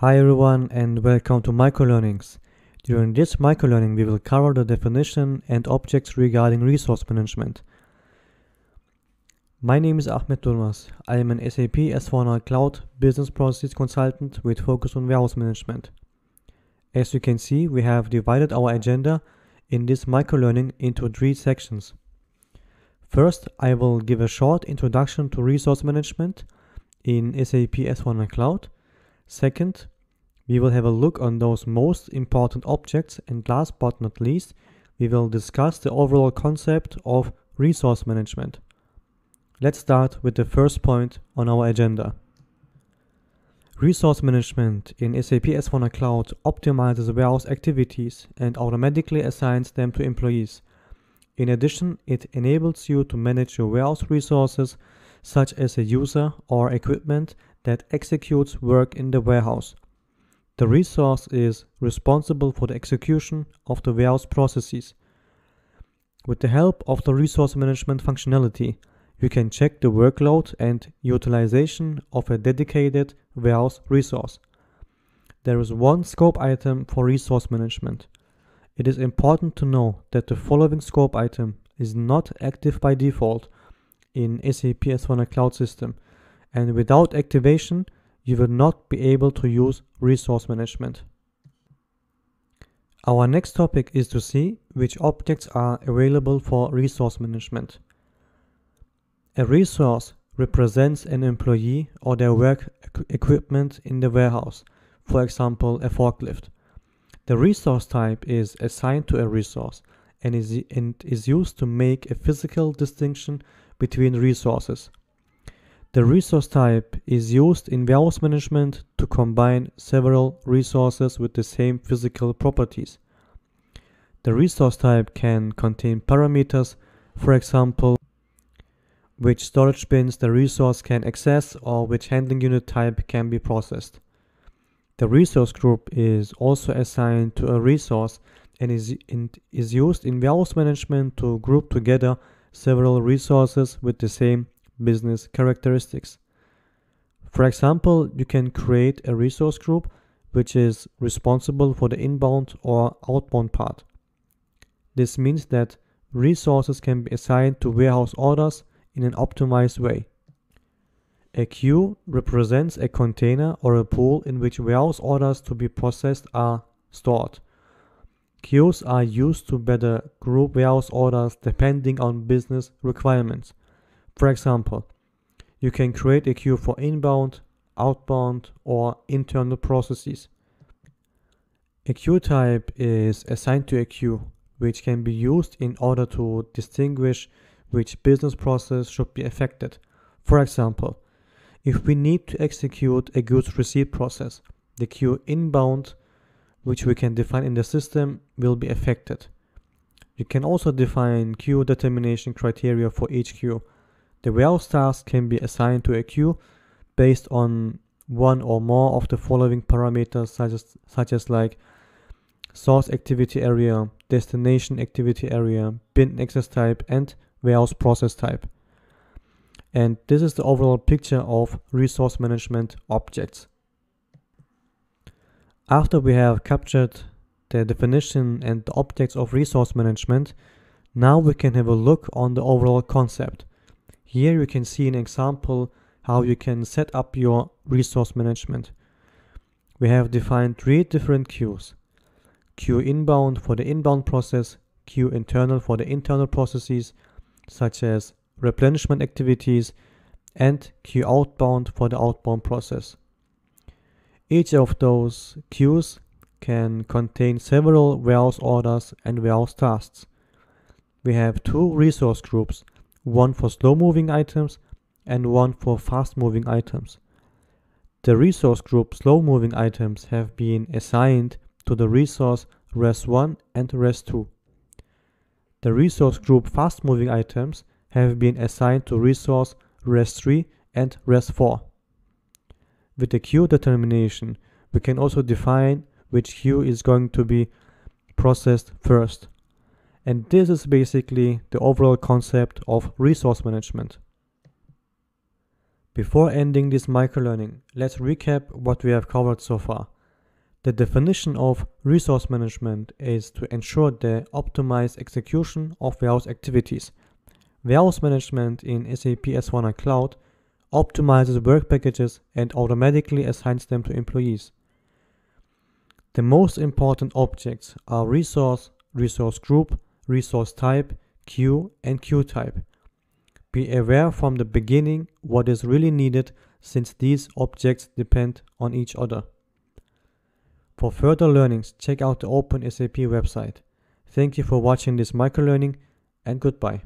Hi everyone and welcome to Microlearnings. During this microlearning we will cover the definition and objects regarding resource management. My name is Ahmed Durmaz. I am an SAP S4HANA Cloud Business Process Consultant with focus on warehouse management. As you can see, we have divided our agenda in this microlearning into three sections. First, I will give a short introduction to resource management in SAP S4HANA Cloud. Second, we will have a look on those most important objects and last but not least, we will discuss the overall concept of resource management. Let's start with the first point on our agenda. Resource management in SAP S4HANA Cloud optimizes warehouse activities and automatically assigns them to employees. In addition, it enables you to manage your warehouse resources such as a user or equipment that executes work in the warehouse. The resource is responsible for the execution of the warehouse processes. With the help of the resource management functionality, you can check the workload and utilization of a dedicated warehouse resource. There is one scope item for resource management. It is important to know that the following scope item is not active by default in SAP S4HANA Cloud System and without activation you will not be able to use resource management. Our next topic is to see which objects are available for resource management. A resource represents an employee or their work equipment in the warehouse, for example a forklift. The resource type is assigned to a resource and is, and is used to make a physical distinction between resources. The resource type is used in warehouse management to combine several resources with the same physical properties. The resource type can contain parameters, for example, which storage bins the resource can access or which handling unit type can be processed. The resource group is also assigned to a resource and is, in, is used in warehouse management to group together several resources with the same business characteristics. For example, you can create a resource group which is responsible for the inbound or outbound part. This means that resources can be assigned to warehouse orders in an optimized way. A queue represents a container or a pool in which warehouse orders to be processed are stored. Queues are used to better group warehouse orders depending on business requirements. For example, you can create a queue for inbound, outbound, or internal processes. A queue type is assigned to a queue, which can be used in order to distinguish which business process should be affected. For example, if we need to execute a goods receipt process, the queue inbound, which we can define in the system, will be affected. You can also define queue determination criteria for each queue. The warehouse task can be assigned to a queue based on one or more of the following parameters such as, such as like source activity area, destination activity area, bin access type, and warehouse process type. And this is the overall picture of resource management objects. After we have captured the definition and the objects of resource management, now we can have a look on the overall concept. Here you can see an example how you can set up your resource management. We have defined three different queues. Queue inbound for the inbound process, queue internal for the internal processes, such as replenishment activities and queue outbound for the outbound process. Each of those queues can contain several warehouse orders and warehouse tasks. We have two resource groups, one for slow moving items and one for fast moving items. The resource group slow moving items have been assigned to the resource res1 and res2. The resource group fast moving items have been assigned to resource res3 and res4. With the queue determination, we can also define which queue is going to be processed first. And this is basically the overall concept of resource management. Before ending this microlearning, let's recap what we have covered so far. The definition of resource management is to ensure the optimized execution of warehouse activities. Warehouse management in SAP S4HANA Cloud optimizes work packages and automatically assigns them to employees. The most important objects are resource, resource group, resource type, queue, and queue type. Be aware from the beginning what is really needed since these objects depend on each other. For further learnings, check out the OpenSAP website. Thank you for watching this microlearning and goodbye.